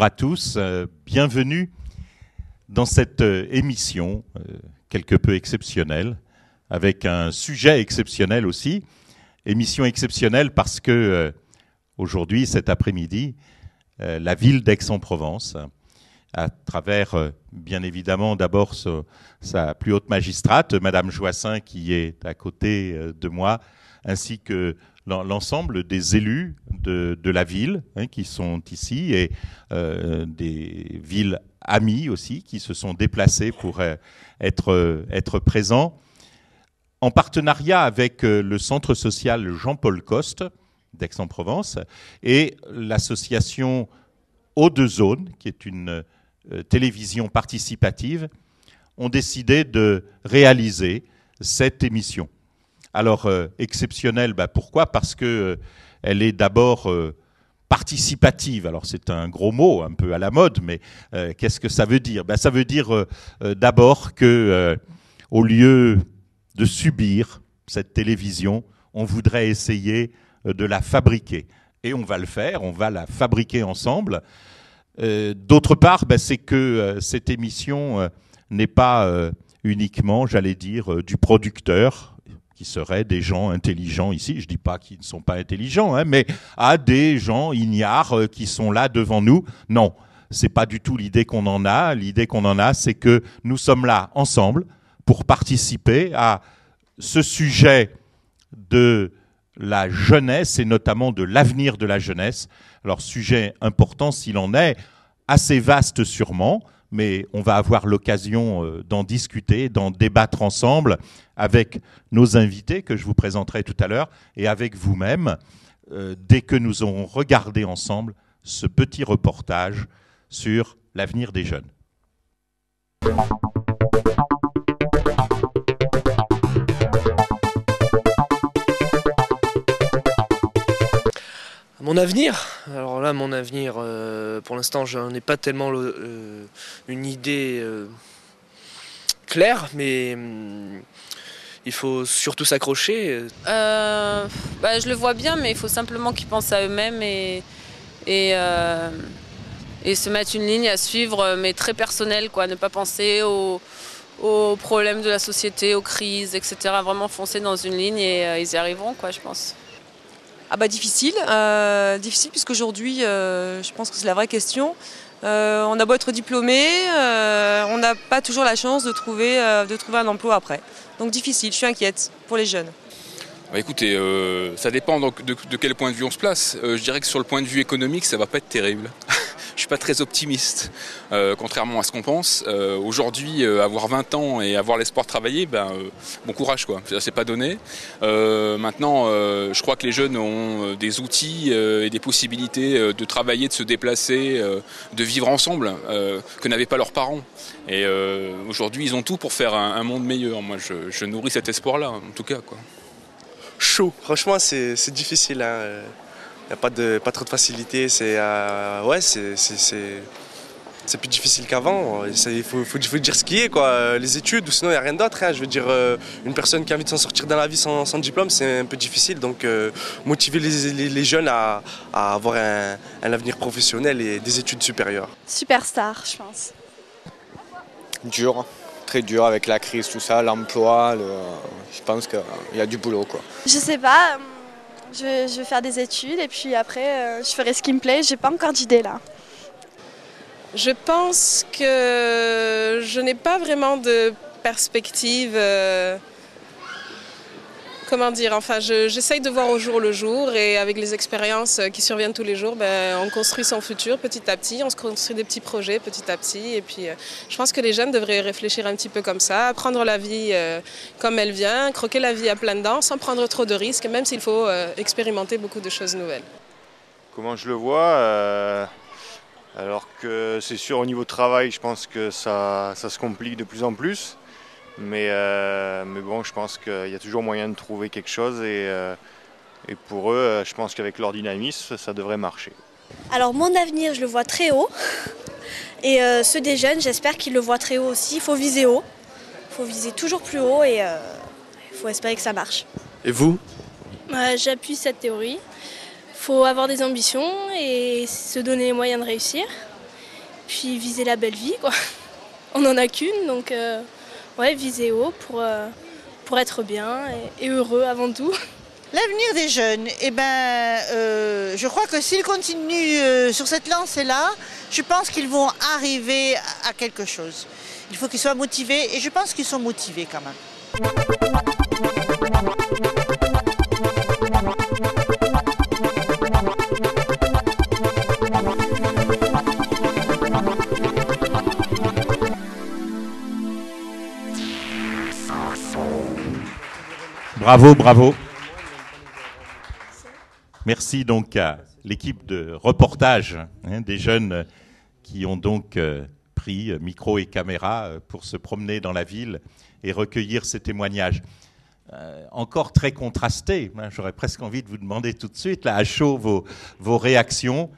Bonjour à tous, euh, bienvenue dans cette euh, émission euh, quelque peu exceptionnelle, avec un sujet exceptionnel aussi. Émission exceptionnelle parce que aujourd'hui, cet après-midi, la ville d'Aix-en-Provence, à travers bien évidemment d'abord sa plus haute magistrate, Madame Joissin, qui est à côté de moi, ainsi que l'ensemble des élus de, la ville hein, qui sont ici et euh, des villes amies aussi qui se sont déplacées pour euh, être, euh, être présents. En partenariat avec le centre social Jean-Paul Coste d'Aix-en-Provence et l'association Eau de Zone, qui est une télévision participative, ont décidé de réaliser cette émission. Alors, euh, exceptionnelle, bah, pourquoi? Parce que euh, est d'abord euh, participative. Alors, c'est un gros mot, un peu à la mode, mais qu'est-ce que ça veut dire? Bah, Ça veut dire d'abord que, au lieu de subir cette télévision, on voudrait essayer de la fabriquer. Et on va le faire, on va la fabriquer ensemble. D'autre part, bah, c'est que cette émission n'est pas uniquement, j'allais dire, du producteur, qui seraient des gens intelligents ici, je ne dis pas qu'ils ne sont pas intelligents, hein, mais à des gens ignares euh, qui sont là devant nous. Non, c'est pas du tout l'idée qu'on en a. L'idée qu'on en a, c'est que nous sommes là ensemble pour participer à ce sujet de la jeunesse et notamment de l'avenir de la jeunesse. Alors sujet important s'il en est, assez vaste sûrement, mais on va avoir l'occasion euh, d'en discuter, d'en débattre ensemble avec nos invités que je vous présenterai tout à l'heure et avec vous-même euh, dès que nous aurons regardé ensemble ce petit reportage sur l'avenir des jeunes. Mon avenir Alors là, mon avenir, euh, pour l'instant, je n'en ai pas tellement euh, une idée euh, claire, mais hum, il faut surtout s'accrocher. bah, je le vois bien, mais il faut simplement qu'ils pensent à eux-mêmes et, et, et, se mettre une ligne à suivre, mais très personnelle, quoi. Ne pas penser aux, aux problèmes de la société, aux crises, etc. Vraiment foncer dans une ligne et ils y arriveront, quoi, je pense. Ah bah difficile, euh, difficile puisqu'aujourd'hui, euh, je pense que c'est la vraie question. Euh, on a beau être diplômé, on n'a pas toujours la chance de trouver, de trouver un emploi après. Donc difficile, je suis inquiète pour les jeunes. Bah écoutez, ça dépend donc de, de, quel point de vue on se place. je dirais que sur le point de vue économique, ça va pas être terrible. Je suis pas très optimiste, euh, contrairement à ce qu'on pense. Euh, aujourd'hui, euh, avoir 20 ans et avoir l'espoir de travailler, ben, bon courage quoi. C'est pas donné. maintenant, je crois que les jeunes ont des outils et des possibilités de travailler, de se déplacer, de vivre ensemble que n'avaient pas leurs parents. Et aujourd'hui, ils ont tout pour faire un, monde meilleur. Moi, je, nourris cet espoir-là, en tout cas quoi. Chaud. Franchement, c'est difficile. Hein n'y a pas, de, pas trop de facilité. C'est euh, ouais, c'est plus difficile qu'avant. Il faut, faut, dire ce qui est, quoi. les études, ou sinon il n'y a rien d'autre. Hein. Je veux dire, euh, une personne qui a envie de s'en sortir dans la vie sans, sans diplôme, c'est un peu difficile. Donc, euh, motiver les, les, jeunes à, à avoir un, un, avenir professionnel et des études supérieures. Superstar, je pense. Dur, très dur avec la crise, tout ça, l'emploi. Je pense qu'il y a du boulot, quoi. Je sais pas. Je vais, faire des études et puis après, euh, je ferai ce qui me plaît. J'ai pas encore d'idée là. Je pense que je n'ai pas vraiment de perspective. euh, comment dire Enfin, je- j'essaye de voir au jour le jour et avec les expériences qui surviennent tous les jours, ben, on construit son futur petit à petit, on se construit des petits projets petit à petit. Et puis, euh, je pense que les jeunes devraient réfléchir un petit peu comme ça, prendre la vie euh, comme elle vient, croquer la vie à pleines dents sans prendre trop de risques, même s'il faut euh, expérimenter beaucoup de choses nouvelles. Comment je le vois Alors que c'est sûr au niveau travail, je pense que ça, ça se complique de plus en plus. Mais, euh, mais bon, je pense qu'il y a toujours moyen de trouver quelque chose et, euh, et pour eux, euh, je pense qu'avec leur dynamisme, ça devrait marcher. Alors mon avenir, je le vois très haut. Et euh, ceux des jeunes, j'espère qu'ils le voient très haut aussi. Il faut viser haut. Il faut viser toujours plus haut et euh, il faut espérer que ça marche. Et vous? Euh, J'appuie cette théorie. Il faut avoir des ambitions et se donner les moyens de réussir. Puis viser la belle vie, quoi. On n'en a qu'une, donc euh, ouais, viser haut pour, euh, pour être bien et, heureux avant tout. L'avenir des jeunes, eh ben, euh, je crois que s'ils continuent euh, sur cette lancée-là, je pense qu'ils vont arriver à quelque chose. Il faut qu'ils soient motivés et je pense qu'ils sont motivés quand même. Bravo, bravo. Merci donc à l'équipe de reportage hein, des jeunes qui ont donc euh, pris euh, micro et caméra euh, pour se promener dans la ville et recueillir ces témoignages. Encore très contrastés. hein, J'aurais presque envie de vous demander tout de suite, là, à chaud, vos, réactions.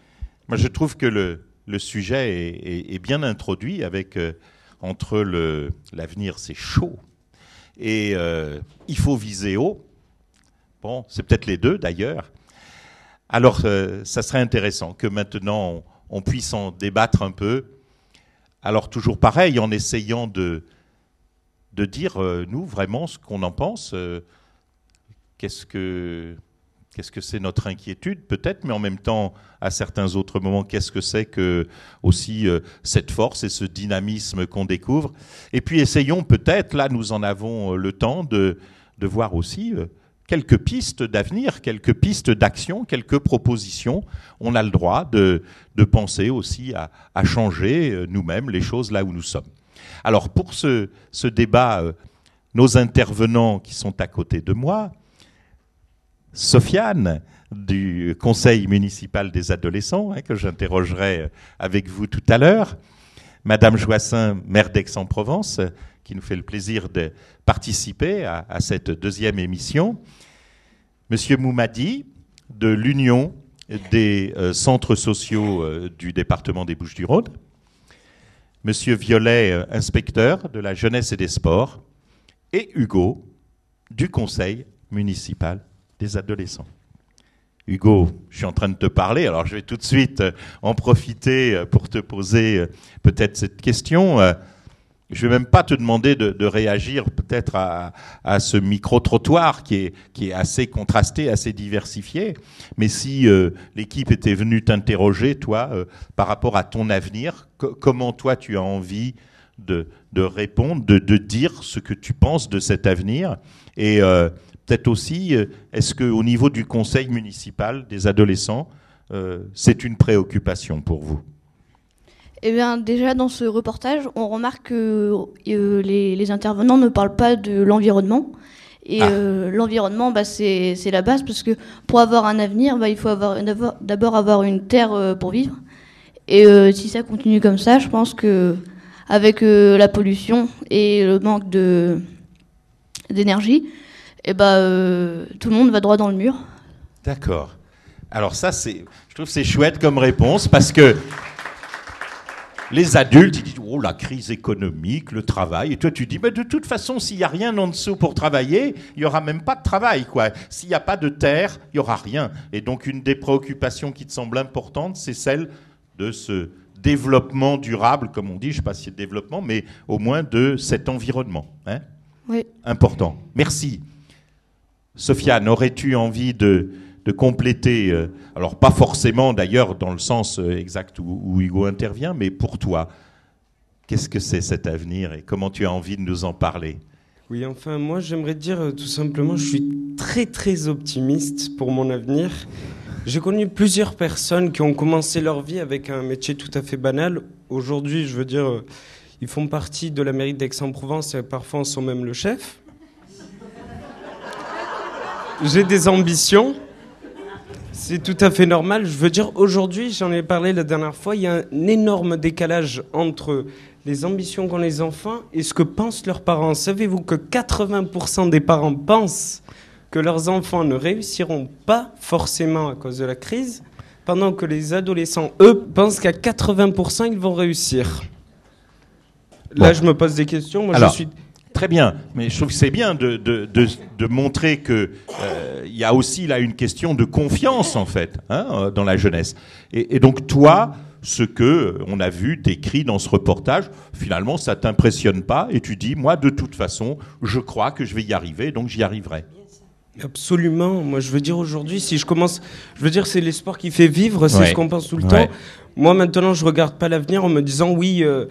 Moi, je trouve que le, sujet est, bien introduit avec entre l'avenir, c'est chaud, et euh, il faut viser haut. Bon, c'est peut-être les deux d'ailleurs. Alors, euh, ça serait intéressant que maintenant on, puisse en débattre un peu. Alors, toujours pareil, en essayant de, de dire, euh, nous, vraiment, ce qu'on en pense. qu'est-ce que qu'est-ce que c'est notre inquiétude, peut-être, mais en même temps, à certains autres moments, qu'est-ce que c'est que aussi euh, cette force et ce dynamisme qu'on découvre? Et puis, essayons peut-être, là, nous en avons euh, le temps de, voir aussi. euh, quelques pistes d'avenir, quelques pistes d'action, quelques propositions. On a le droit de, penser aussi à, changer nous-mêmes les choses là où nous sommes. Alors pour ce, débat, nos intervenants qui sont à côté de moi, Sofiane du Conseil municipal des adolescents, hein, que j'interrogerai euh, avec vous tout à l'heure, Madame Joassin, maire d'Aix-en-Provence, qui nous fait le plaisir de participer à, cette deuxième émission, Monsieur Moumadi de l'Union des euh, centres sociaux euh, du département des Bouches-du-Rhône, Monsieur Violet, inspecteur de la jeunesse et des sports, et Hugo du Conseil municipal des adolescents. Hugo, je suis en train de te parler, alors je vais tout de suite euh, en profiter euh, pour te poser euh, peut-être cette question. Je ne vais même pas te demander de, réagir peut-être à, ce micro-trottoir qui est, qui est assez contrasté, assez diversifié. Mais si l'équipe était venue t'interroger, toi, par rapport à ton avenir, co- comment toi tu as envie de, de répondre, de, de dire ce que tu penses de cet avenir? Et peut-être aussi, euh, est-ce qu'au niveau du conseil municipal des adolescents, euh, c'est une préoccupation pour vous? Eh bien, déjà dans ce reportage, on remarque que euh, les, les intervenants ne parlent pas de l'environnement. Et Ah. euh, l'environnement, bah, c'est la base parce que pour avoir un avenir, bah, il faut d'abord avoir une terre euh, pour vivre. Et si ça continue comme ça, je pense que avec la pollution et le manque d'énergie, eh ben, euh, tout le monde va droit dans le mur. D'accord. Alors ça, c'est, je trouve que c'est chouette comme réponse parce que les adultes, ils disent oh la crise économique, le travail, et toi tu dis mais de toute façon s'il n'y a rien en dessous pour travailler, il n'y aura même pas de travail quoi. S'il n'y a pas de terre, il n'y aura rien. Et donc une des préoccupations qui te semble importante, c'est celle de ce développement durable, comme on dit, je ne sais pas si c'est développement, mais au moins de cet environnement. hein. Oui. Important. Merci. Sofiane, aurais-tu envie de, compléter, euh, alors pas forcément d'ailleurs dans le sens euh, exact où, Hugo intervient, mais pour toi, qu'est-ce que c'est cet avenir et comment tu as envie de nous en parler? Oui, enfin, moi j'aimerais dire euh, tout simplement, je suis très très optimiste pour mon avenir. J'ai connu plusieurs personnes qui ont commencé leur vie avec un métier tout à fait banal. Aujourd'hui, je veux dire, ils font partie de la mairie d'Aix-en-Provence et parfois en sont même le chef. J'ai des ambitions. C'est tout à fait normal. Je veux dire, aujourd'hui, j'en ai parlé la dernière fois, il y a un énorme décalage entre les ambitions qu'ont les enfants et ce que pensent leurs parents. Savez-vous que 80% des parents pensent que leurs enfants ne réussiront pas forcément à cause de la crise, pendant que les adolescents, eux, pensent qu'à 80% ils vont réussir? Là, Bon. je me pose des questions. Moi, Alors, je suis Très bien, mais je trouve que c'est bien de, de, de, de montrer que euh, il y a aussi là une question de confiance en fait hein, euh, dans la jeunesse. Et, et donc toi, ce que euh, on a vu décrit dans ce reportage, finalement, ça t'impressionne pas et tu dis moi de toute façon, je crois que je vais y arriver, donc j'y arriverai. Absolument. Moi, je veux dire aujourd'hui, si je commence, je veux dire, c'est l'espoir qui fait vivre, c'est Ouais. ce qu'on pense tout le Ouais. temps. Moi, maintenant, je regarde pas l'avenir en me disant, oui, euh,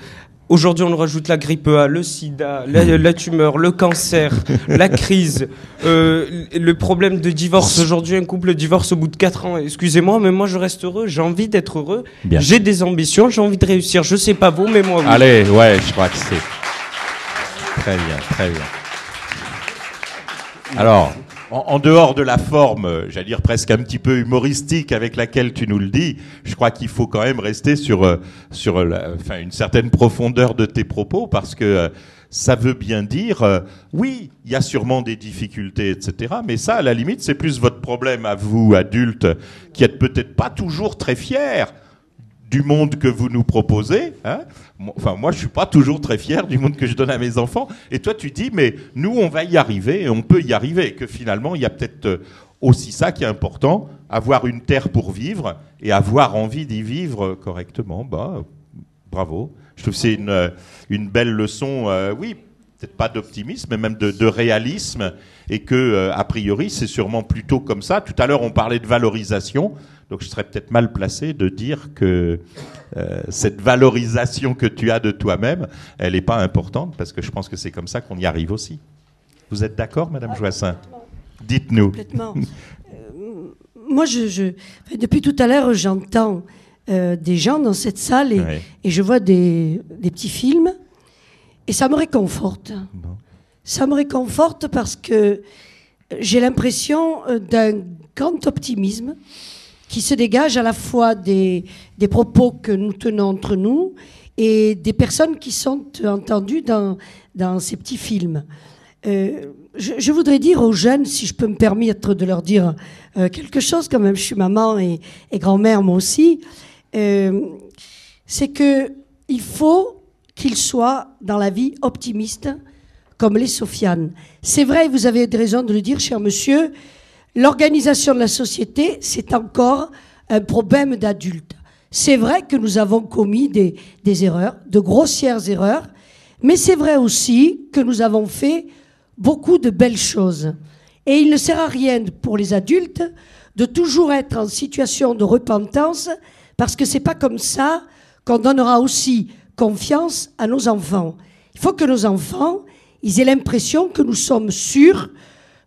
aujourd'hui, on rajoute la grippe A, le sida, la, la tumeur, le cancer, la crise, euh, le problème de divorce. Aujourd'hui, un couple divorce au bout de 4 ans. Excusez-moi, mais moi, je reste heureux. J'ai envie d'être heureux. J'ai des ambitions, j'ai envie de réussir. Je sais pas vous, mais moi, oui. Allez, ouais, je crois que c'est très bien, très bien. Alors, en, dehors de la forme, j'allais dire presque un petit peu humoristique avec laquelle tu nous le dis, je crois qu'il faut quand même rester sur euh, sur enfin, une certaine profondeur de tes propos parce que euh, ça veut bien dire, euh, oui, il y a sûrement des difficultés, etc. Mais ça, à la limite, c'est plus votre problème à vous, adultes, qui êtes peut-être pas toujours très fiers du monde que vous nous proposez. Hein enfin, moi, je suis pas toujours très fier du monde que je donne à mes enfants. Et toi, tu dis, mais nous, on va y arriver et on peut y arriver. Que finalement, il y a peut-être euh, aussi ça qui est important, avoir une terre pour vivre et avoir envie d'y vivre correctement. Bah, bravo. Je trouve que c'est une, euh, une belle leçon, euh, oui, peut-être pas d'optimisme, mais même de réalisme, et que, euh, a priori, c'est sûrement plutôt comme ça. Tout à l'heure, on parlait de valorisation, donc je serais peut-être mal placé de dire que euh, cette valorisation que tu as de toi-même, elle n'est pas importante, parce que je pense que c'est comme ça qu'on y arrive aussi. Vous êtes d'accord, Madame Joassin? Dites-nous. Complètement. Euh, moi, je, je- enfin, depuis tout à l'heure, j'entends des gens dans cette salle et, Ouais. et je vois des, des petits films et ça me réconforte. Ça me réconforte parce que j'ai l'impression euh, d'un grand optimisme qui se dégage à la fois des, des propos que nous tenons entre nous et des personnes qui sont entendues dans, dans ces petits films. Euh, je, voudrais dire aux jeunes, si je peux me permettre de leur dire euh, quelque chose, quand même, je suis maman et, grand-mère moi aussi, c'est que il faut qu'ils soient dans la vie optimistes, comme les Sofiane. C'est vrai, vous avez raison de le dire, cher monsieur, l'organisation de la société, c'est encore un problème d'adultes. C'est vrai que nous avons commis des, des erreurs, de grossières erreurs, mais c'est vrai aussi que nous avons fait beaucoup de belles choses. Et il ne sert à rien pour les adultes de toujours être en situation de repentance, parce que c'est pas comme ça qu'on donnera aussi confiance à nos enfants. Il faut que nos enfants, ils aient l'impression que nous sommes sûrs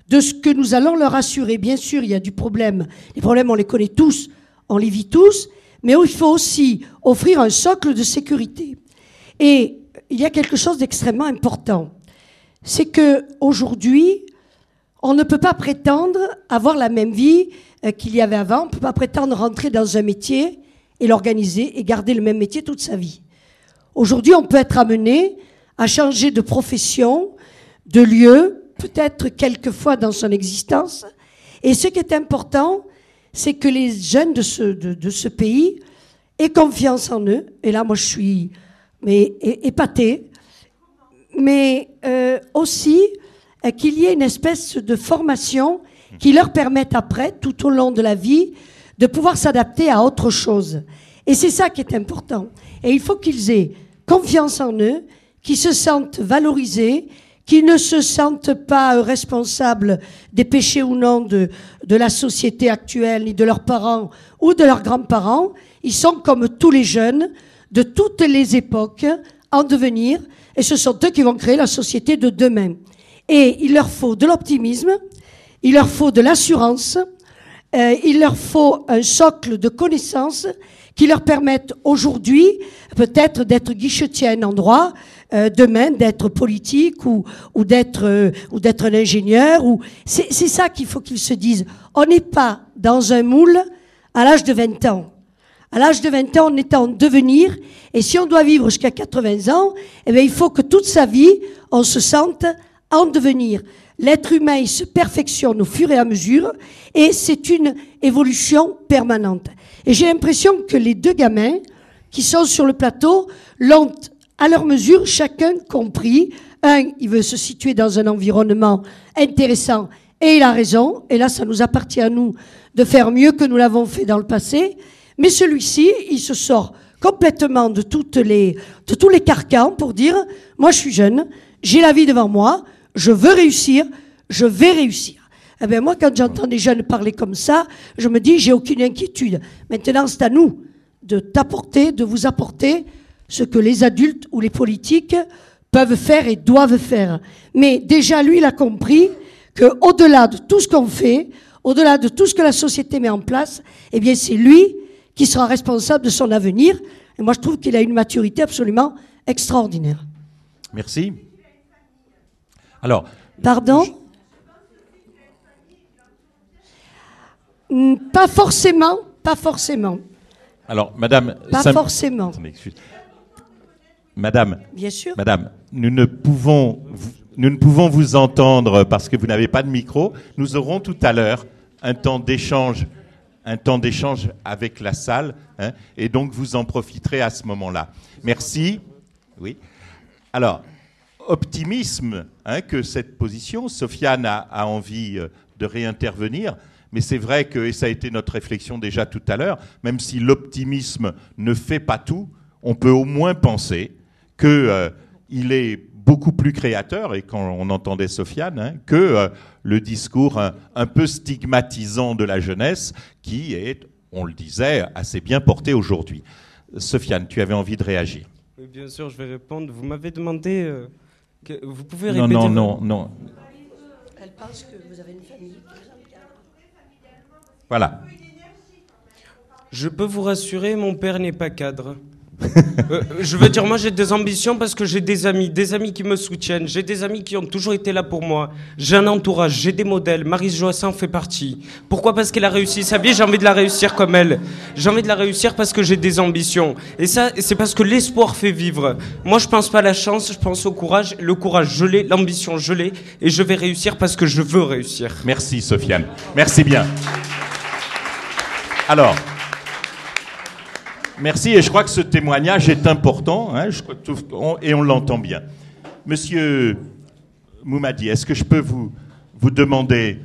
de ce que nous allons leur assurer. Bien sûr, il y a du problème. Les problèmes, on les connaît tous, on les vit tous, mais il faut aussi offrir un socle de sécurité. Et il y a quelque chose d'extrêmement important. C'est que aujourd'hui, on ne peut pas prétendre avoir la même vie euh, qu'il y avait avant. On ne peut pas prétendre rentrer dans un métier et l'organiser et garder le même métier toute sa vie. Aujourd'hui, on peut être amené à changer de profession, de lieu, peut-être quelques fois dans son existence. Et ce qui est important, c'est que les jeunes de ce, de, ce pays aient confiance en eux. Et là, moi, je suis mais, épatée. Mais euh, aussi euh, qu'il y ait une espèce de formation qui leur permette après, tout au long de la vie, de pouvoir s'adapter à autre chose. Et c'est ça qui est important. Et il faut qu'ils aient confiance en eux, qu'ils se sentent valorisés, qui ne se sentent pas euh, responsables des péchés ou non de, de la société actuelle, ni de leurs parents ou de leurs grands-parents. Ils sont comme tous les jeunes de toutes les époques en devenir, et ce sont eux qui vont créer la société de demain. Et il leur faut de l'optimisme, il leur faut de l'assurance, euh, il leur faut un socle de connaissances qui leur permettent aujourd'hui peut-être d'être guichetiers à un endroit, euh, demain d'être politique ou, ou d'être euh, ou d'être un ingénieur. Ou c'est ça qu'il faut qu'ils se disent. On n'est pas dans un moule à l'âge de 20 ans. À l'âge de 20 ans, on est en devenir, et si on doit vivre jusqu'à 80 ans, eh bien, il faut que toute sa vie, on se sente en devenir. L'être humain, il se perfectionne au fur et à mesure, et c'est une évolution permanente. Et j'ai l'impression que les deux gamins qui sont sur le plateau l'ont à leur mesure chacun compris. Un, il veut se situer dans un environnement intéressant et il a raison. Et là, ça nous appartient à nous de faire mieux que nous l'avons fait dans le passé. Mais celui-ci, il se sort complètement de toutes les, de tous les carcans pour dire, moi je suis jeune, j'ai la vie devant moi, je veux réussir, je vais réussir. Eh bien, moi, quand j'entends des jeunes parler comme ça, je me dis, j'ai aucune inquiétude. Maintenant, c'est à nous de t'apporter, de vous apporter ce que les adultes ou les politiques peuvent faire et doivent faire. Mais déjà, lui, il a compris quau delà de tout ce qu'on fait, au-delà de tout ce que la société met en place, eh bien, c'est lui qui sera responsable de son avenir. Et moi, je trouve qu'il a une maturité absolument extraordinaire. Merci. Alors. Pardon hmm, Pas forcément, pas forcément. Alors, Madame. Pas forcément. Madame. Bien sûr. Madame, nous ne pouvons, nous ne pouvons vous entendre parce que vous n'avez pas de micro. Nous aurons tout à l'heure un temps d'échange, un temps d'échange avec la salle, hein, et donc vous en profiterez à ce moment-là. Merci. Oui. Alors, optimisme hein, que cette position. Sofiane a, a envie euh, de réintervenir. Mais c'est vrai que, et ça a été notre réflexion déjà tout à l'heure, même si l'optimisme ne fait pas tout, on peut au moins penser qu'il euh, est beaucoup plus créateur, et quand on entendait Sofiane, hein, que euh, le discours un, peu stigmatisant de la jeunesse, qui est, on le disait, assez bien porté aujourd'hui. Sofiane, tu avais envie de réagir. Oui, bien sûr, je vais répondre. Vous m'avez demandé... Euh, que, vous pouvez répéter... Non, non, non, non. Elle pense que vous avez une famille. Voilà. Je peux vous rassurer, mon père n'est pas cadre. Euh, je veux dire, moi j'ai des ambitions parce que j'ai des amis, des amis qui me soutiennent, j'ai des amis qui ont toujours été là pour moi, j'ai un entourage, j'ai des modèles, Marie Joassin fait partie. Pourquoi Parce qu'elle a réussi sa vie, j'ai envie de la réussir comme elle. J'ai envie de la réussir parce que j'ai des ambitions. Et ça, c'est parce que l'espoir fait vivre. Moi je pense pas à la chance, je pense au courage. Le courage, je l'ai, l'ambition, je l'ai, et je vais réussir parce que je veux réussir. Merci Sofiane. Merci bien. Alors. Merci, et je crois que ce témoignage est important, hein, et on l'entend bien. Monsieur Moumadi, est-ce que je peux vous, vous demander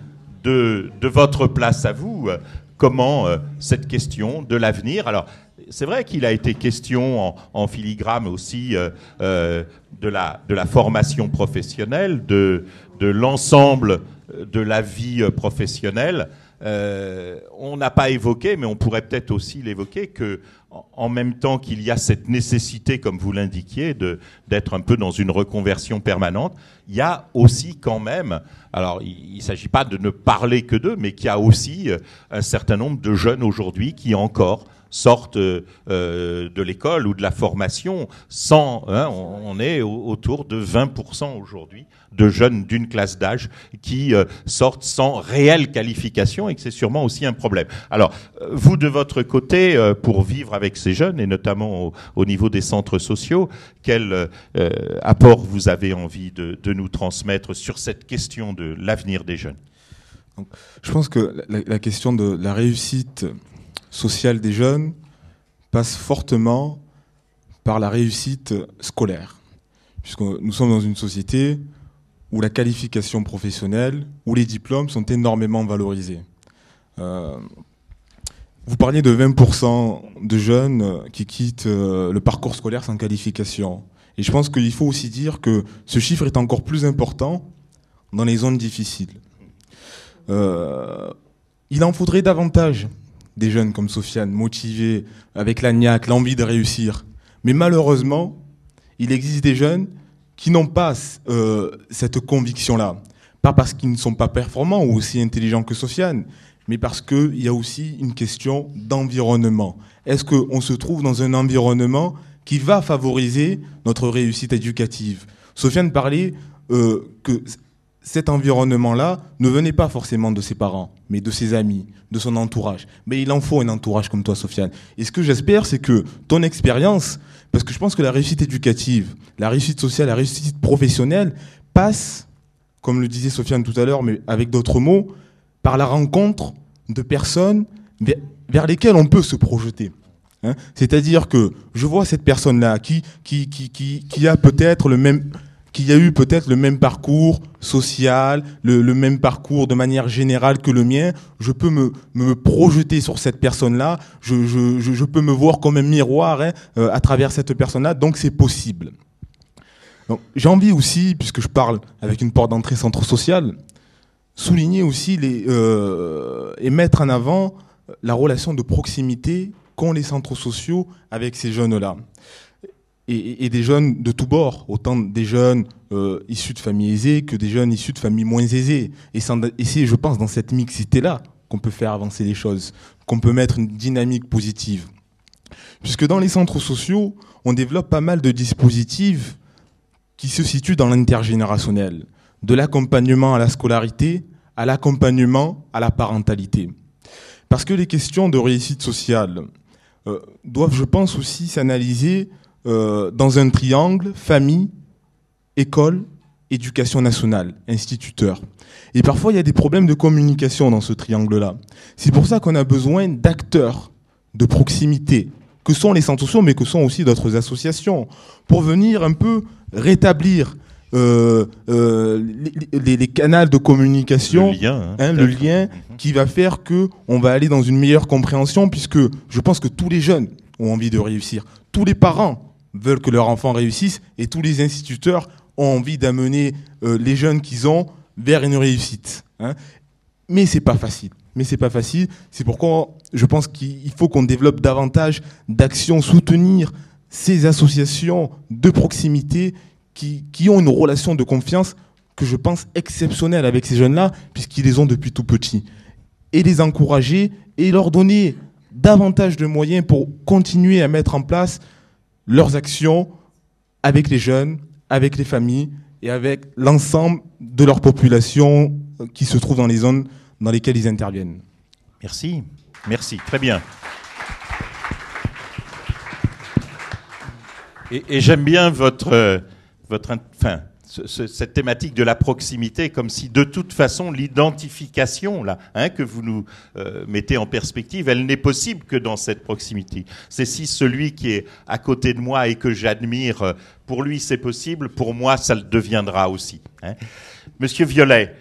de, de votre place à vous euh, comment euh, cette question de l'avenir, alors c'est vrai qu'il a été question en, filigrane aussi euh, de, la, de la formation professionnelle, de, de l'ensemble de la vie professionnelle. On n'a pas évoqué, mais on pourrait peut-être aussi l'évoquer, que en même temps qu'il y a cette nécessité, comme vous l'indiquiez, d'être un peu dans une reconversion permanente, il y a aussi quand même, alors il ne s'agit pas de ne parler que d'eux, mais qu'il y a aussi euh, un certain nombre de jeunes aujourd'hui qui encore sortent euh, de l'école ou de la formation sans, hein, on, est autour de 20% aujourd'hui de jeunes d'une classe d'âge qui euh, sortent sans réelle qualification et que c'est sûrement aussi un problème. Alors, euh, vous de votre côté, euh, pour vivre avec ces jeunes et notamment au, niveau des centres sociaux, quel apport vous avez envie de, nous transmettre sur cette question de l'avenir des jeunes? Je pense que la, question de la réussite sociale des jeunes passe fortement par la réussite scolaire, puisque nous sommes dans une société où la qualification professionnelle, où les diplômes sont énormément valorisés. Euh, vous parliez de 20% de jeunes qui quittent euh, le parcours scolaire sans qualification. Et je pense qu'il faut aussi dire que ce chiffre est encore plus important dans les zones difficiles. Euh, il en faudrait davantage des jeunes comme Sofiane, motivés, avec la niaque, l'envie de réussir. Mais malheureusement, il existe des jeunes qui n'ont pas euh, cette conviction-là. Pas parce qu'ils ne sont pas performants ou aussi intelligents que Sofiane, mais parce qu'il y a aussi une question d'environnement. Est-ce qu'on se trouve dans un environnement qui va favoriser notre réussite éducative? Sofiane parlait euh, que cet environnement-là ne venait pas forcément de ses parents, mais de ses amis, de son entourage. Mais il en faut un entourage comme toi, Sofiane. Et ce que j'espère, c'est que ton expérience, parce que je pense que la réussite éducative, la réussite sociale, la réussite professionnelle passe, comme le disait Sofiane tout à l'heure, mais avec d'autres mots, par la rencontre de personnes vers lesquelles on peut se projeter. Hein. C'est-à-dire que je vois cette personne-là qui, qui, qui, qui, qui a peut-être le même qui a eu peut-être le même parcours social, le, même parcours de manière générale que le mien, je peux me, projeter sur cette personne-là, je, peux me voir comme un miroir hein, euh, à travers cette personne-là, donc c'est possible. J'ai envie aussi, puisque je parle avec une porte d'entrée centre social, souligner aussi euh, et mettre en avant la relation de proximité qu'ont les centres sociaux avec ces jeunes-là. Et, des jeunes de tous bords, autant des jeunes euh, issus de familles aisées que des jeunes issus de familles moins aisées. Et, et c'est, je pense, dans cette mixité-là qu'on peut faire avancer les choses, qu'on peut mettre une dynamique positive. Puisque dans les centres sociaux, on développe pas mal de dispositifs qui se situent dans l'intergénérationnel, de l'accompagnement à la scolarité, à l'accompagnement à la parentalité. Parce que les questions de réussite sociale, euh, doivent, je pense, aussi s'analyser euh, dans un triangle famille, école, éducation nationale, instituteur. Et parfois, il y a des problèmes de communication dans ce triangle-là. C'est pour ça qu'on a besoin d'acteurs de proximité, que sont les centres sociaux, mais que sont aussi d'autres associations, pour venir un peu rétablir euh, euh, les, les, canaux de communication, le lien, hein, hein, le lien mhm. qui va faire que on va aller dans une meilleure compréhension, puisque je pense que tous les jeunes ont envie de réussir, tous les parents veulent que leur enfant réussisse, et tous les instituteurs ont envie d'amener euh, les jeunes qu'ils ont vers une réussite. Hein. Mais c'est pas facile. Mais c'est pas facile. C'est pourquoi je pense qu'il faut qu'on développe davantage d'actions, soutenir ces associations de proximité qui, ont une relation de confiance que je pense exceptionnelle avec ces jeunes-là, puisqu'ils les ont depuis tout petits. Et les encourager et leur donner davantage de moyens pour continuer à mettre en place leurs actions avec les jeunes, avec les familles et avec l'ensemble de leur population qui se trouve dans les zones dans lesquelles ils interviennent. Merci, merci, très bien. Et, j'aime bien votre votre, enfin, cette thématique de la proximité, comme si de toute façon l'identification là, hein, que vous nous euh, mettez en perspective, elle n'est possible que dans cette proximité. C'est si celui qui est à côté de moi et que j'admire, euh, pour lui c'est possible, pour moi ça le deviendra aussi. Hein. Monsieur Violet,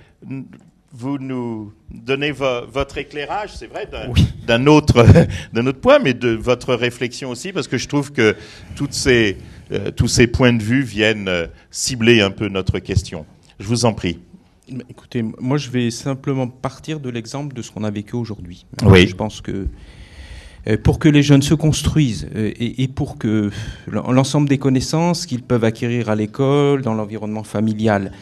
vous nous donnez votre éclairage, c'est vrai, d'un autre, autre point, mais de votre réflexion aussi, parce que je trouve que toutes ces euh, tous ces points de vue viennent euh, cibler un peu notre question. Je vous en prie. Écoutez, moi je vais simplement partir de l'exemple de ce qu'on a vécu aujourd'hui. Oui. Je pense que euh, pour que les jeunes se construisent et pour que l'ensemble des connaissances qu'ils peuvent acquérir à l'école, dans l'environnement familial,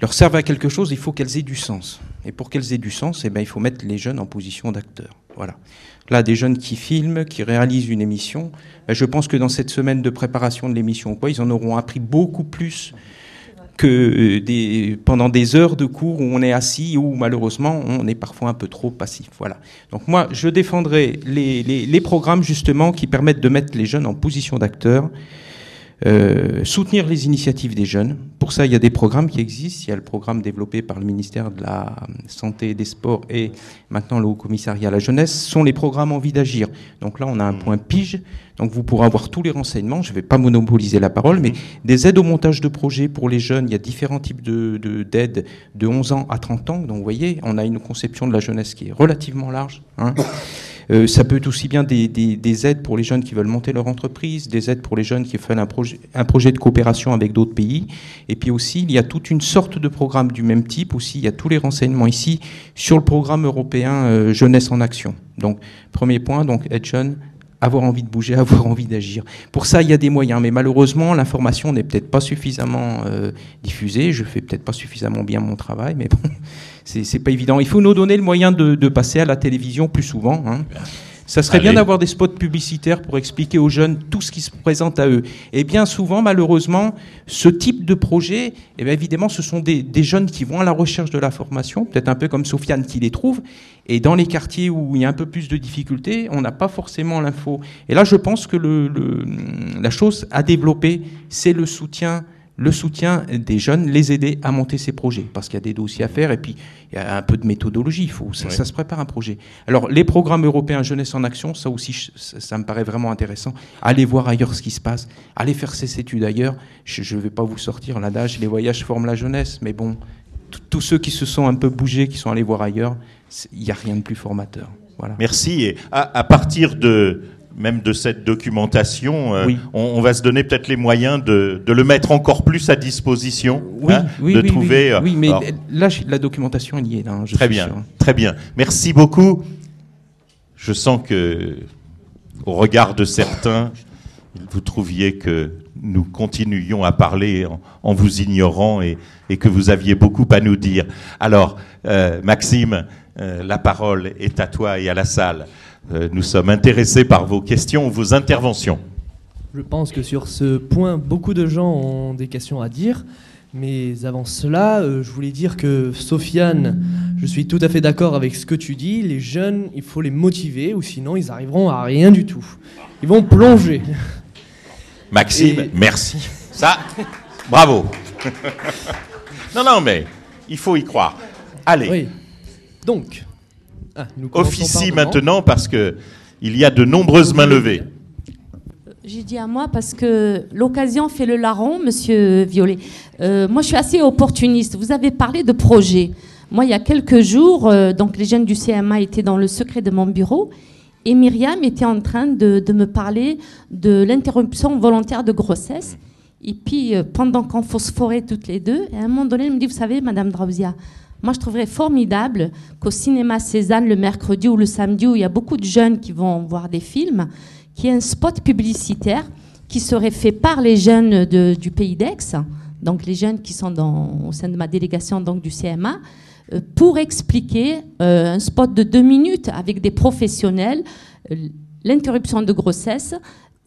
leur servent à quelque chose, il faut qu'elles aient du sens. Et pour qu'elles aient du sens, eh bien, il faut mettre les jeunes en position d'acteurs. Voilà. Là, des jeunes qui filment, qui réalisent une émission, ben, je pense que dans cette semaine de préparation de l'émission, quoi, ils en auront appris beaucoup plus que euh, pendant des heures de cours où on est assis, où malheureusement on est parfois un peu trop passif. Voilà. Donc moi, je défendrai les, les, les programmes justement qui permettent de mettre les jeunes en position d'acteurs euh, soutenir les initiatives des jeunes. Pour ça, il y a des programmes qui existent. Il y a le programme développé par le ministère de la Santé et des Sports et maintenant le Haut Commissariat à la Jeunesse. Ce sont les programmes Envie d'agir. Donc là, on a un point pige. Donc vous pourrez avoir tous les renseignements. Je ne vais pas monopoliser la parole, mais des aides au montage de projets pour les jeunes. Il y a différents types d'aides de, d'aides de 11 ans à 30 ans. Donc vous voyez, on a une conception de la jeunesse qui est relativement large. Hein. Euh, ça peut aussi bien des, des, des, aides pour les jeunes qui veulent monter leur entreprise, des aides pour les jeunes qui veulent un projet, un projet de coopération avec d'autres pays. Et puis aussi, il y a toute une sorte de programme du même type. Aussi, il y a tous les renseignements ici sur le programme européen euh, Jeunesse en Action. Donc, premier point, donc être jeune, avoir envie de bouger, avoir envie d'agir. Pour ça, il y a des moyens, mais malheureusement, l'information n'est peut-être pas suffisamment euh, diffusée. Je fais peut-être pas suffisamment bien mon travail, mais bon, c'est pas évident. Il faut nous donner le moyen de, de passer à la télévision plus souvent. Hein. Ça serait Allez. bien d'avoir des spots publicitaires pour expliquer aux jeunes tout ce qui se présente à eux. Et bien souvent, malheureusement, ce type de projet, eh bien évidemment, ce sont des, des, jeunes qui vont à la recherche de la formation, peut-être un peu comme Sofiane qui les trouve. Et dans les quartiers où il y a un peu plus de difficultés, on n'a pas forcément l'info. Et là, je pense que le, le, la chose à développer, c'est le soutien le soutien des jeunes, les aider à monter ces projets, parce qu'il y a des dossiers à faire et puis il y a un peu de méthodologie, il faut, ça, se prépare un projet. Alors les programmes européens Jeunesse en Action, ça aussi, ça, ça, me paraît vraiment intéressant. Allez voir ailleurs ce qui se passe, allez faire ces études ailleurs. Je ne vais pas vous sortir l'adage, les voyages forment la jeunesse, mais bon, tous ceux qui se sont un peu bougés, qui sont allés voir ailleurs, il n'y a rien de plus formateur. Voilà. Merci. Et à, à partir de, même de cette documentation, euh, oui. on, on, va se donner peut-être les moyens de, de, le mettre encore plus à disposition, oui, hein, oui, de oui, trouver. Oui, mais alors, là, la documentation, est. Là, je très bien, sûr. très bien. Merci beaucoup. Je sens que, au regard de certains, vous trouviez que nous continuions à parler en, en vous ignorant et, et, que vous aviez beaucoup à nous dire. Alors, euh, Maxime, euh, la parole est à toi et à la salle. Euh, nous sommes intéressés par vos questions, vos interventions. Je pense que sur ce point, beaucoup de gens ont des questions à dire. Mais avant cela, euh, je voulais dire que Sofiane, je suis tout à fait d'accord avec ce que tu dis. Les jeunes, il faut les motiver, ou sinon ils arriveront à rien du tout. Ils vont plonger. Maxime, Et... merci. Ça, bravo. non, non, mais il faut y croire. Allez. Oui. Donc, ah, officie maintenant parce que il y a de nombreuses mains levées. J'ai dit à moi parce que l'occasion fait le larron, Monsieur Violet. Euh, moi, je suis assez opportuniste. Vous avez parlé de projet. Moi, il y a quelques jours, euh, donc les jeunes du CMA étaient dans le secret de mon bureau et Myriam était en train de, de me parler de l'interruption volontaire de grossesse. Et puis, euh, pendant qu'on phosphorait toutes les deux, à un moment donné, elle me dit, vous savez, Madame Drauzia, moi, je trouverais formidable qu'au cinéma Cézanne, le mercredi ou le samedi, où il y a beaucoup de jeunes qui vont voir des films, qu'il y ait un spot publicitaire qui serait fait par les jeunes du pays d'Aix, donc les jeunes qui sont au sein de ma délégation donc du CMA, euh, pour expliquer euh, un spot de deux minutes avec des professionnels, euh, l'interruption de grossesse,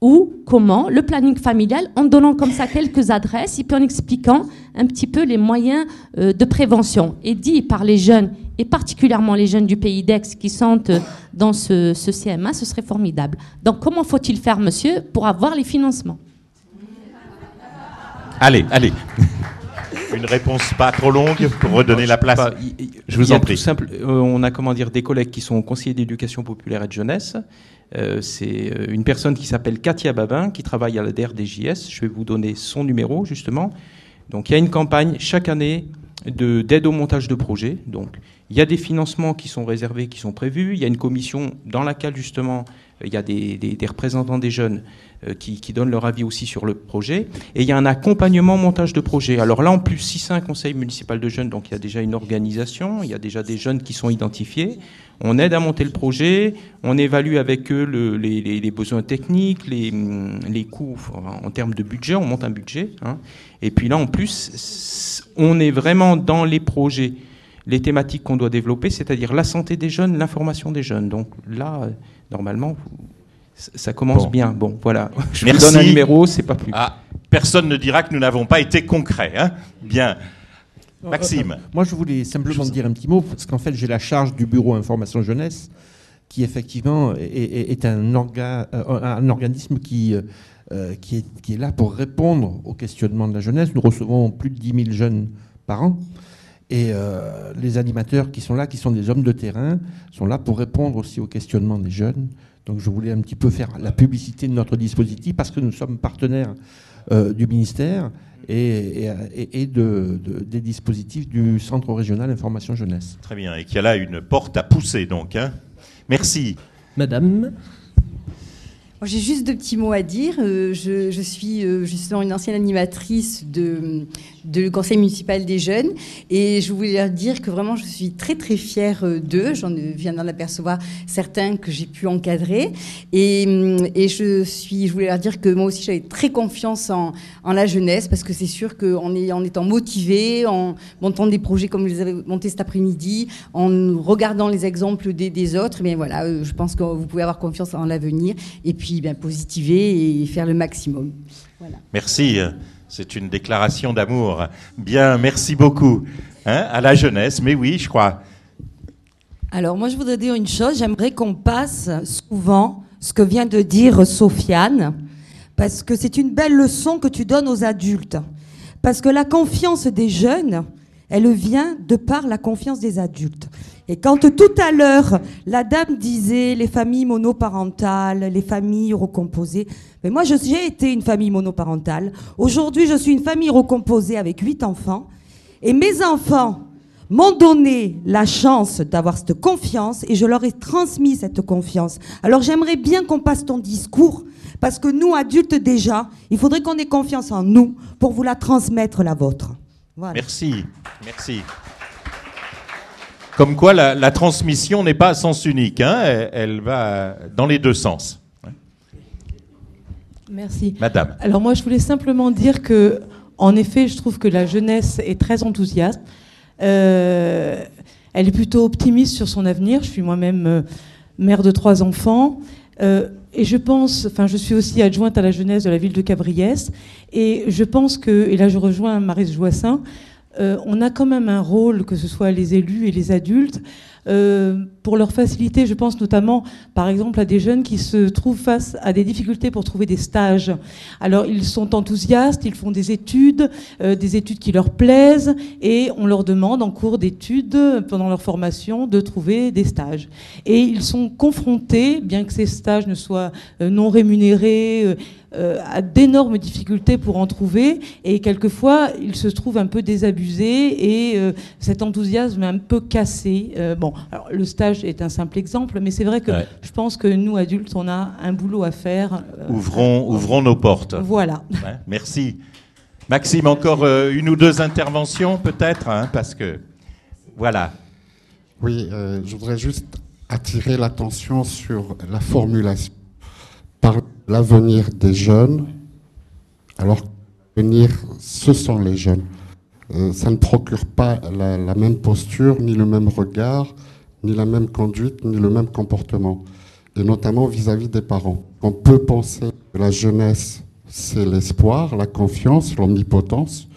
ou comment le planning familial en donnant comme ça quelques adresses et puis en expliquant un petit peu les moyens euh, de prévention et dit par les jeunes et particulièrement les jeunes du pays d'Aix qui sont euh, dans ce, ce, CMA, ce serait formidable. Donc comment faut-il faire, monsieur, pour avoir les financements? Allez, allez. Une réponse pas trop longue pour redonner la place. Pas, y, y, Je vous en prie. Simple, euh, on a comment dire des collègues qui sont conseillers d'éducation populaire et de jeunesse. Euh, c'est une personne qui s'appelle Katia Babin, qui travaille à la DRDJS. Je vais vous donner son numéro, justement. Donc, il y a une campagne chaque année d'aide au montage de projets. Donc, il y a des financements qui sont réservés, qui sont prévus. Il y a une commission dans laquelle, justement, il y a des, représentants des jeunes euh, qui, qui, donnent leur avis aussi sur le projet. Et il y a un accompagnement montage de projet. Alors là, en plus, si c'est un conseil municipal de jeunes, donc il y a déjà une organisation, il y a déjà des jeunes qui sont identifiés. On aide à monter le projet, on évalue avec eux le, les, les, les, besoins techniques, les, les coûts en termes de budget, on monte un budget. Hein. Et puis là, en plus, on est vraiment dans les projets, les thématiques qu'on doit développer, c'est-à-dire la santé des jeunes, l'information des jeunes. Donc là, normalement, ça commence bon. bien. Bon, voilà. Je Merci. vous donne un numéro, c'est pas plus. Ah, personne ne dira que nous n'avons pas été concrets. Hein bien. Maxime. Euh, euh, moi, je voulais simplement je dire un petit mot, parce qu'en fait, j'ai la charge du bureau information jeunesse, qui effectivement est, est, est un, orga, euh, un, organisme qui, euh, qui, est, qui, est, là pour répondre aux questionnements de la jeunesse. Nous recevons plus de 10 000 jeunes par an. Et euh, les animateurs qui sont là, qui sont des hommes de terrain, sont là pour répondre aussi aux questionnements des jeunes. Donc je voulais un petit peu faire la publicité de notre dispositif parce que nous sommes partenaires euh, du ministère et, et, et de, de, des dispositifs du Centre régional information jeunesse. Très bien, et qu'il y a là une porte à pousser donc. Hein Merci. Madame j'ai juste deux petits mots à dire. Euh, je, je, suis euh, justement une ancienne animatrice de, de conseil municipal des jeunes et je voulais leur dire que vraiment je suis très très fière euh, d'eux. J'en viens d'en apercevoir certains que j'ai pu encadrer et, et, je suis, je voulais leur dire que moi aussi j'avais très confiance en, la jeunesse parce que c'est sûr qu'en en étant motivé, en montant des projets comme vous les avez montés cet après-midi, en regardant les exemples des, autres, mais voilà, je pense que vous pouvez avoir confiance en l'avenir et puis bien positiver et faire le maximum. Merci. C'est une déclaration d'amour. Bien, merci beaucoup hein, à la jeunesse. Mais oui, je crois. Alors moi, je voudrais dire une chose. J'aimerais qu'on passe souvent ce que vient de dire Sofiane, parce que c'est une belle leçon que tu donnes aux adultes. Parce que la confiance des jeunes, elle vient de par la confiance des adultes. Et quand tout à l'heure, la dame disait les familles monoparentales, les familles recomposées, mais moi j'ai été une famille monoparentale. Aujourd'hui, je suis une famille recomposée avec huit enfants. Et mes enfants m'ont donné la chance d'avoir cette confiance et je leur ai transmis cette confiance. Alors j'aimerais bien qu'on passe ton discours parce que nous, adultes déjà, il faudrait qu'on ait confiance en nous pour vous la transmettre, la vôtre. Merci, merci. Comme quoi, la, transmission n'est pas à sens unique, hein. elle, va dans les deux sens. Merci. Madame. Alors moi, je voulais simplement dire que, en effet, je trouve que la jeunesse est très enthousiaste. Euh, elle est plutôt optimiste sur son avenir. Je suis moi-même euh, mère de trois enfants. Euh, et je pense, enfin, je suis aussi adjointe à la jeunesse de la ville de Cabriès. Et je pense que, et là je rejoins Marise Joissin, on a quand même un rôle, que ce soit les élus et les adultes, euh, pour leur faciliter, je pense notamment, par exemple, à des jeunes qui se trouvent face à des difficultés pour trouver des stages. Alors, ils sont enthousiastes, ils font des études, euh, des études qui leur plaisent, et on leur demande en cours d'études, pendant leur formation, de trouver des stages. Et ils sont confrontés, bien que ces stages ne soient non rémunérés, euh, a d'énormes difficultés pour en trouver et quelquefois il se trouve un peu désabusé et euh, cet enthousiasme est un peu cassé. Euh, bon, alors le stage est un simple exemple, mais c'est vrai que je pense que nous adultes on a un boulot à faire. ouvrons, ouvrons nos portes. Voilà. merci. Maxime, encore une ou deux interventions peut-être, hein, parce que voilà. Oui, je voudrais juste attirer l'attention sur la formulation par l'avenir des jeunes, alors que l'avenir, ce sont les jeunes. Euh, ça ne procure pas la, même posture, ni le même regard, ni la même conduite, ni le même comportement, et notamment vis-à-vis des parents. On peut penser que la jeunesse, c'est l'espoir, la confiance, l'omnipotence,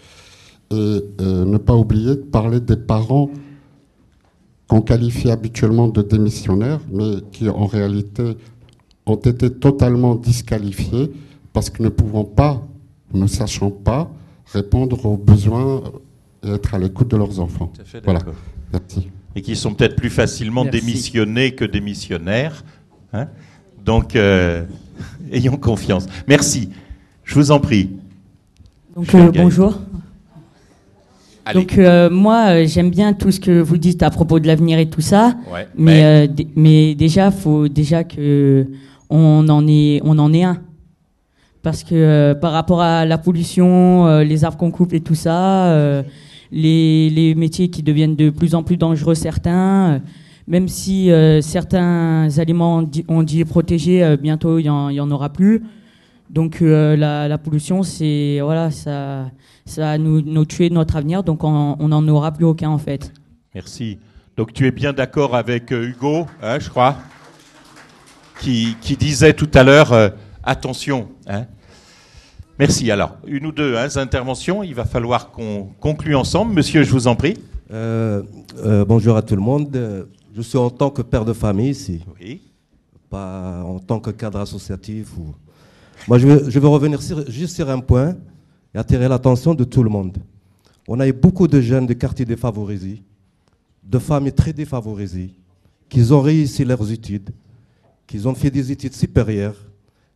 et euh, ne pas oublier de parler des parents qu'on qualifie habituellement de démissionnaires, mais qui en réalité ont été totalement disqualifiés parce que ne pouvant pas, ne sachant pas répondre aux besoins et être à l'écoute de leurs enfants. voilà. Merci. Et qui sont peut-être plus facilement démissionnés que démissionnaires. Hein Donc, euh, ayons confiance. Merci. Je vous en prie. Donc, euh, bonjour. Donc euh, moi j'aime bien tout ce que vous dites à propos de l'avenir et tout ça, mais, mais... mais déjà faut déjà que on en est, on en est un. Parce que euh, par rapport à la pollution, euh, les arbres qu'on coupe et tout ça, euh, les, métiers qui deviennent de plus en plus dangereux certains, même si certains aliments ont dit protégés, bientôt il n'y en, aura plus. Donc la, pollution, c'est voilà, ça, ça nous, nous tuer notre avenir, donc on n'en aura plus aucun en fait. Merci. Donc tu es bien d'accord avec Hugo, hein, je crois qui, disait tout à l'heure euh, attention. Hein. Merci. Alors, une ou deux hein, interventions. Il va falloir qu'on conclue ensemble. Monsieur, je vous en prie. Euh, euh, bonjour à tout le monde. Je suis en tant que père de famille ici. Oui. Pas en tant que cadre associatif. Ou... Moi, je veux, je veux revenir juste sur un point et attirer l'attention de tout le monde. On a eu beaucoup de jeunes de quartiers défavorisés, de familles très défavorisées, qui ont réussi leurs études, qu'ils ont fait des études supérieures.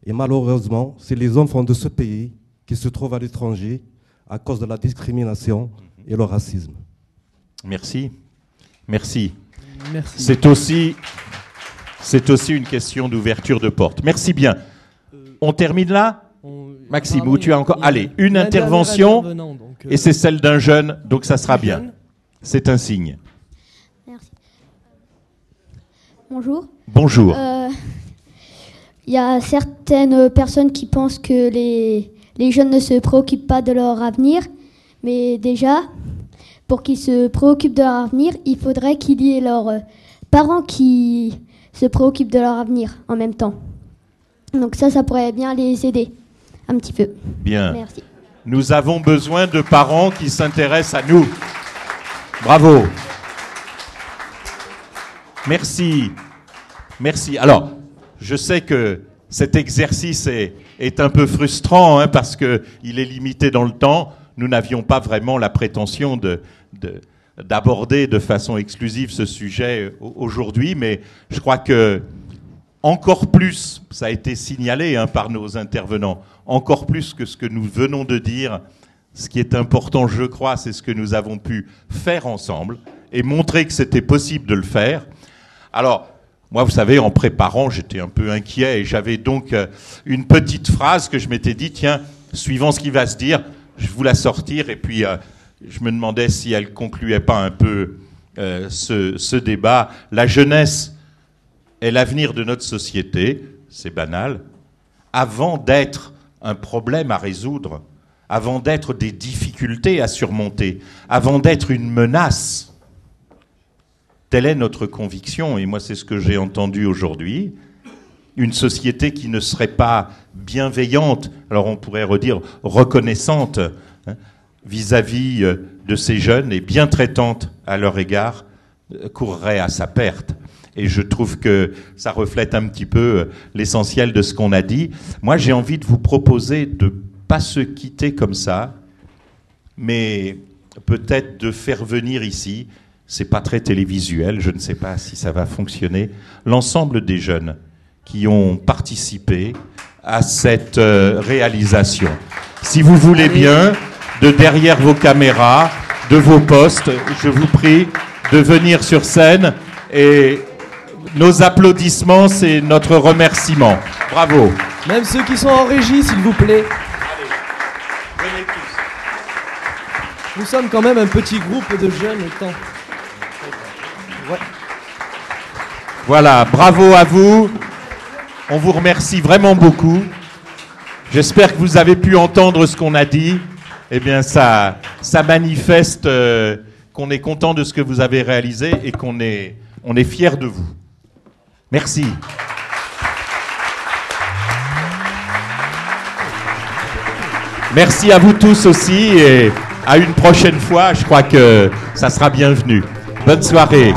Et malheureusement, c'est les enfants de ce pays qui se trouvent à l'étranger à cause de la discrimination et le racisme. Merci. Merci. Merci. C'est aussi, c'est aussi une question d'ouverture de porte. Merci bien. On termine là Maxime, où tu as encore. Allez, une intervention, et c'est celle d'un jeune, donc ça sera bien. C'est un signe. Merci. Bonjour. Bonjour. Il y a certaines personnes qui pensent que les, les jeunes ne se préoccupent pas de leur avenir, mais déjà, pour qu'ils se préoccupent de leur avenir, il faudrait qu'il y ait leurs parents qui se préoccupent de leur avenir en même temps. Donc ça, ça pourrait bien les aider un petit peu. Bien. Merci. Nous avons besoin de parents qui s'intéressent à nous. Bravo. Merci. Merci. Alors, je sais que cet exercice est, un peu frustrant hein, parce qu'il est limité dans le temps. Nous n'avions pas vraiment la prétention de, de, d'aborder de façon exclusive ce sujet aujourd'hui, mais je crois que encore plus, ça a été signalé hein, par nos intervenants, encore plus que ce que nous venons de dire, ce qui est important, je crois, c'est ce que nous avons pu faire ensemble et montrer que c'était possible de le faire. Alors, moi, vous savez, en préparant, j'étais un peu inquiet et j'avais donc euh, une petite phrase que je m'étais dit, tiens, suivant ce qui va se dire, je vous la sortir et puis euh, je me demandais si elle concluait pas un peu euh, ce, débat. La jeunesse est l'avenir de notre société, c'est banal, avant d'être un problème à résoudre, avant d'être des difficultés à surmonter, avant d'être une menace. Telle est notre conviction, et moi c'est ce que j'ai entendu aujourd'hui. Une société qui ne serait pas bienveillante, alors on pourrait redire reconnaissante, hein, vis-à-vis -vis de ces jeunes et bien traitante à leur égard, courrait à sa perte. Et je trouve que ça reflète un petit peu l'essentiel de ce qu'on a dit. Moi, j'ai envie de vous proposer de pas se quitter comme ça, mais peut-être de faire venir ici, c'est pas très télévisuel, je ne sais pas si ça va fonctionner, l'ensemble des jeunes qui ont participé à cette euh, réalisation. Si vous voulez bien, de derrière vos caméras, de vos postes, je vous prie de venir sur scène et nos applaudissements, c'est notre remerciement. Bravo. Même ceux qui sont en régie, s'il vous plaît. Venez tous. Nous sommes quand même un petit groupe de jeunes étant. Voilà, bravo à vous. On vous remercie vraiment beaucoup. J'espère que vous avez pu entendre ce qu'on a dit. Eh bien, ça, ça manifeste euh, qu'on est content de ce que vous avez réalisé et qu'on est, on est fiers de vous. Merci. Merci à vous tous aussi et à une prochaine fois. Je crois que ça sera bienvenu. Bonne soirée.